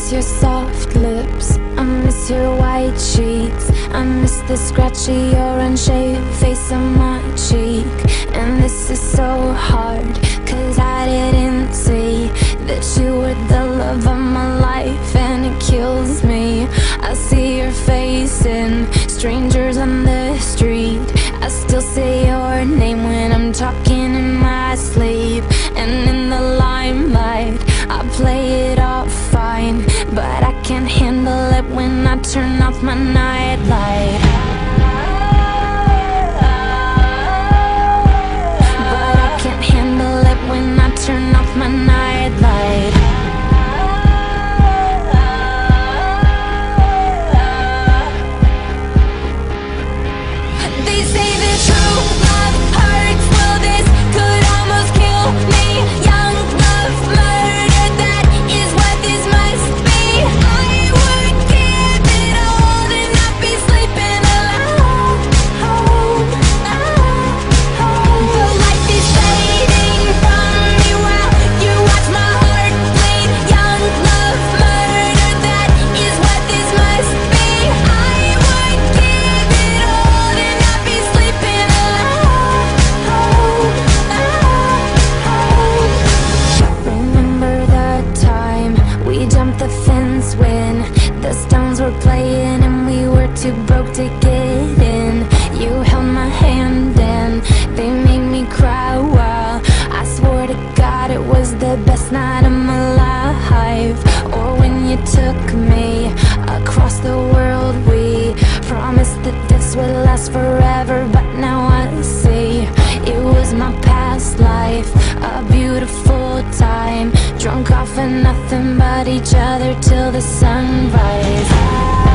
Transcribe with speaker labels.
Speaker 1: miss your soft lips. I miss your white sheets. I miss the scratchy or unshaved face on my cheek. And this is so hard, cause I didn't see that you were the love of my life, and it kills me. I see your face in strangers on the street. I still say your name when I'm talking in my sleep, turn off my nightlight. Took me across the world, we promised that this would last forever. But now I see it was my past life, a beautiful time. Drunk off of nothing but each other till the sunrise.